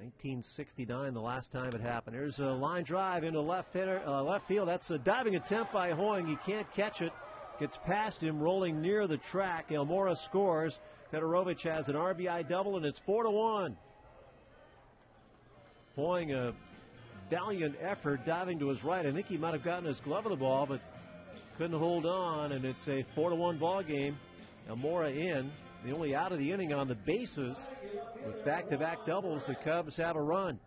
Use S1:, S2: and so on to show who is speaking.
S1: 1969, the last time it happened. Here's a line drive into left, fitter, uh, left field. That's a diving attempt by Hoying. He can't catch it. Gets past him, rolling near the track. Almora scores. Federowicz has an RBI double, and it's four to one. Hoying a valiant effort diving to his right. I think he might have gotten his glove of the ball, but couldn't hold on, and it's a four to one ball game. Almora in, the only out of the inning on the bases with back-to-back doubles. The Cubs have a run.